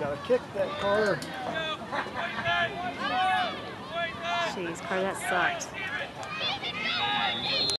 Gotta kick that Carter. Jeez, Carter, that sucked.